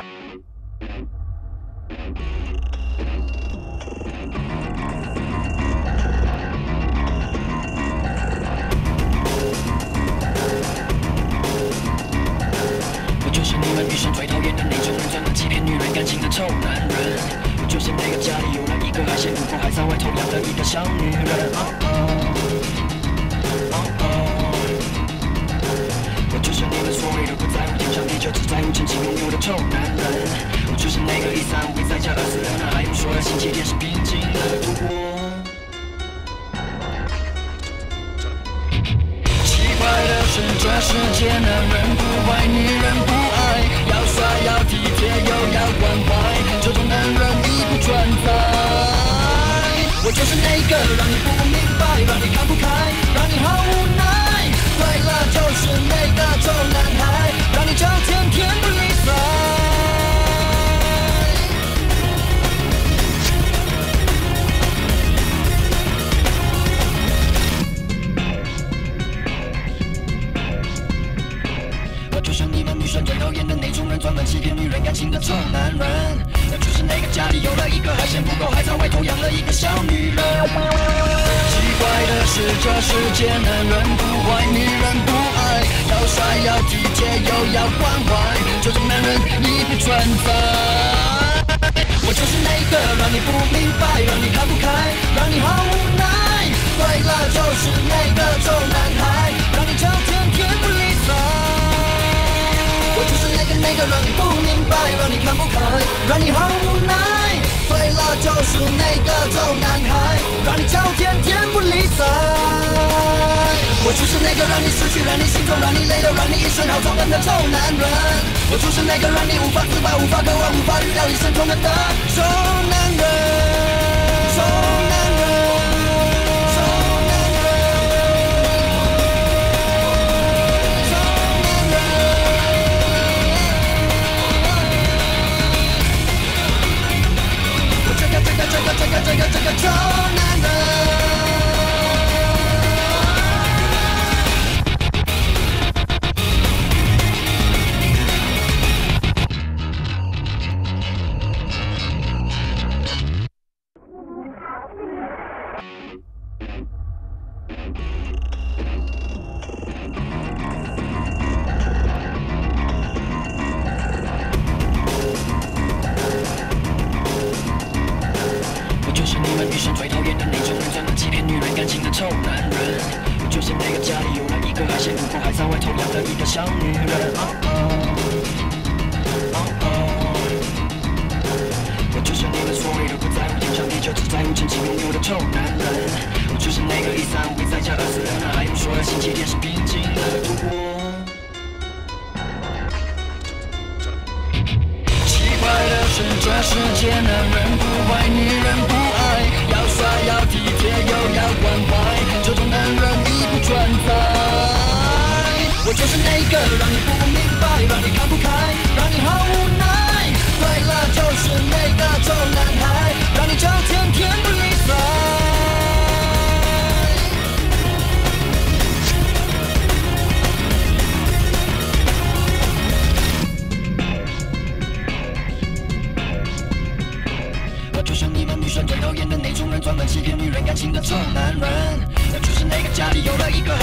我就是你们女生最讨厌的那种，专门欺骗女人感情的臭男人。我就是那个家里有了一个还嫌不够，还在外头养了一个小女人。臭男人。我就是那个一三五一再加二四，那还用说的星期天是平静的度过。奇怪的是，这世界男人不坏，女人不爱，要帅要体贴又要关怀，这种男人已不存在。我就是那个让你不明白，让你看不开，让你好无奈。快乐，就是那个臭男养了一个小女人。奇怪的是，这世界男人不坏，女人不爱，要帅要体贴又要关怀，这种男人已不存在。我就是那个让你不明白，让你看不开，让你好无奈。对了，就是那个臭男孩，让你整天天不理睬。我就是那个那个让你不明白，让你看不开，让你好无奈。就是那个臭男孩，让你叫天天不理睬。我就是那个让你失去，让你心痛，让你累的，让你一身好痛恨的臭男人。我就是那个让你无法自拔、无法渴望、无法预料一生痛恨的臭男人。这个臭男人。我就是那个家里有了一个还嫌不够，还在外头养了一个小女人。哦哦哦哦，我就是你们所谓的不在乎天长地久，只在乎曾经拥有的臭男人。我就是那个一三五一再加二四六，那还用说的星期天是平静的度过。奇怪的是，这世界男人不坏，女人不我就是那个让你不明白，让你看不开，让你好无奈。对了，就是那个臭男孩，让你整天天不理睬。我就是你们女生最讨厌的那种人，专门欺骗女人感情的臭男人。我就是那个家里有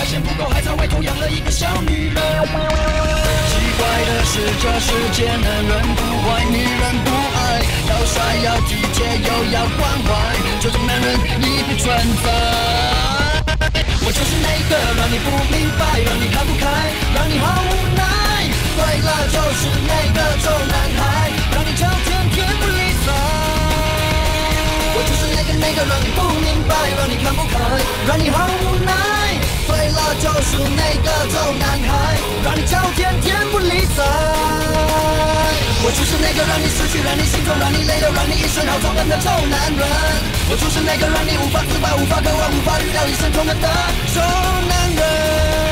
嫌不够，还在外头养了一个小女人。奇怪的是，这世界男人不坏，女人不爱，要帅要体贴又要关怀，这种男人已不存在。我就是那个让你不明白，让你看不开，让你好无奈。对了，就是那个臭男孩，让你整天天不理睬。我就是那个那个让你不明白，让你看不开，让你好无奈。我，就是那个臭男孩，让你叫天天不理睬。我就是那个让你失去，让你心痛，让你累了，让你一身好痛的臭男人。我就是那个让你无法自拔、无法渴望、无法预料一生痛恨的臭男人。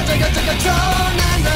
곁져 곁져 곁져 난